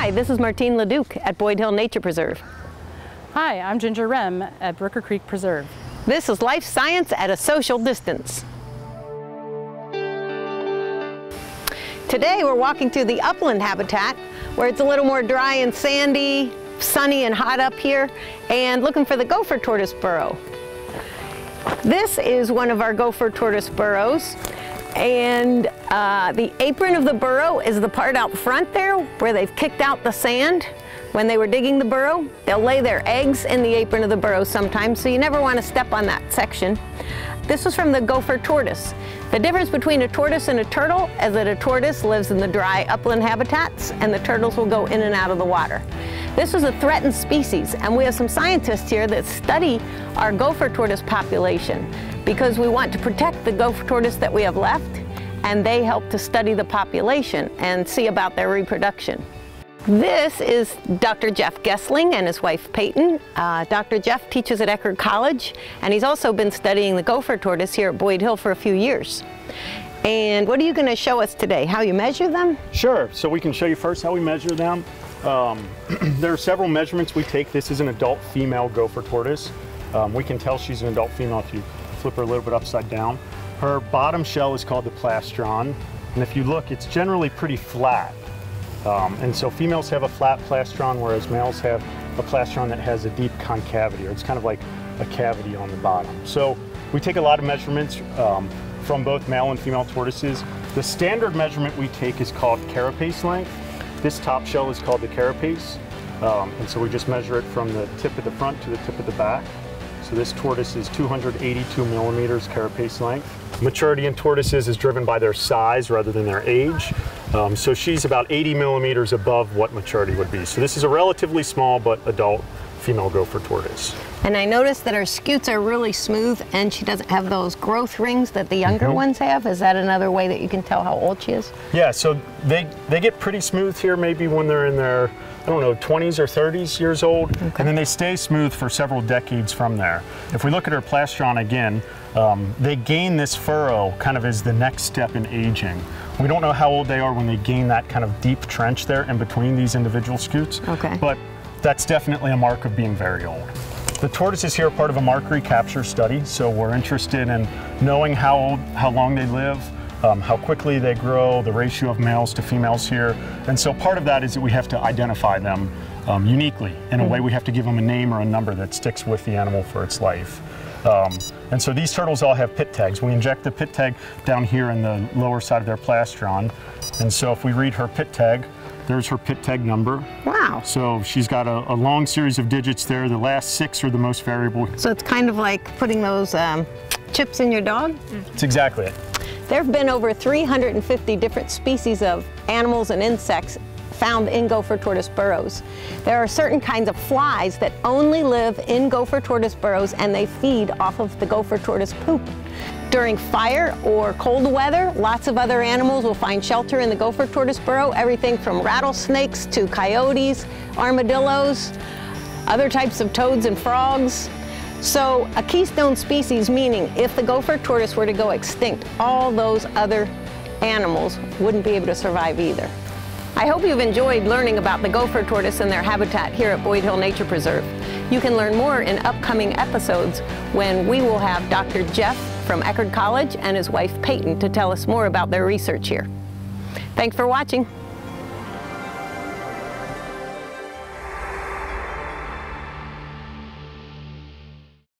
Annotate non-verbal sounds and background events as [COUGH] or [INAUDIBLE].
Hi, this is Martyne LaDuke at Boyd Hill Nature Preserve. Hi, I'm Ginger Rem at Brooker Creek Preserve. This is life science at a social distance. Today we're walking through the upland habitat where it's a little more dry and sandy, sunny and hot up here, and looking for the gopher tortoise burrow. This is one of our gopher tortoise burrows. And uh, the apron of the burrow is the part out front there where they've kicked out the sand. When they were digging the burrow, they'll lay their eggs in the apron of the burrow sometimes, so you never want to step on that section. This is from the gopher tortoise. The difference between a tortoise and a turtle is that a tortoise lives in the dry upland habitats and the turtles will go in and out of the water. This is a threatened species and we have some scientists here that study our gopher tortoise population because we want to protect the gopher tortoise that we have left and they help to study the population and see about their reproduction. This is Dr. Jeff Goessling and his wife Peyton. Uh, Dr. Jeff teaches at Eckerd College and he's also been studying the gopher tortoise here at Boyd Hill for a few years. And what are you going to show us today? How you measure them? Sure. So we can show you first how we measure them. Um, [CLEARS THROAT] there are several measurements we take. This is an adult female gopher tortoise. Um, we can tell she's an adult female if you flip her a little bit upside down. Her bottom shell is called the plastron. And if you look, it's generally pretty flat. Um, and so females have a flat plastron, whereas males have a plastron that has a deep concavity, or it's kind of like a cavity on the bottom. So we take a lot of measurements um, from both male and female tortoises. The standard measurement we take is called carapace length. This top shell is called the carapace. Um, and so we just measure it from the tip of the front to the tip of the back. So this tortoise is 282 millimeters carapace length. Maturity in tortoises is driven by their size rather than their age. Um, so she's about 80 millimeters above what maturity would be. So this is a relatively small but adult female gopher tortoise. And I noticed that her scutes are really smooth and she doesn't have those growth rings that the younger mm -hmm. ones have. Is that another way that you can tell how old she is? Yeah, so they, they get pretty smooth here maybe when they're in their, I don't know, 20s or 30s years old. Okay. And then they stay smooth for several decades from there. If we look at her plastron again, um, they gain this furrow kind of as the next step in aging. We don't know how old they are when they gain that kind of deep trench there in between these individual scutes. Okay. But that's definitely a mark of being very old. The tortoises here are part of a mark recapture study, so we're interested in knowing how old, how long they live, um, how quickly they grow, the ratio of males to females here. And so part of that is that we have to identify them um, uniquely. In a way, we have to give them a name or a number that sticks with the animal for its life. Um, and so these turtles all have pit tags. We inject the pit tag down here in the lower side of their plastron. And so if we read her pit tag, there's her pit tag number. Wow. So she's got a, a long series of digits there. The last six are the most variable. So it's kind of like putting those um, chips in your dog? That's exactly it. There have been over 350 different species of animals and insects found in gopher tortoise burrows. There are certain kinds of flies that only live in gopher tortoise burrows and they feed off of the gopher tortoise poop. During fire or cold weather, lots of other animals will find shelter in the gopher tortoise burrow, everything from rattlesnakes to coyotes, armadillos, other types of toads and frogs. So a keystone species meaning if the gopher tortoise were to go extinct, all those other animals wouldn't be able to survive either. I hope you've enjoyed learning about the gopher tortoise and their habitat here at Boyd Hill Nature Preserve. You can learn more in upcoming episodes when we will have Dr. Jeff from Eckerd College and his wife Peyton to tell us more about their research here. Thanks for watching.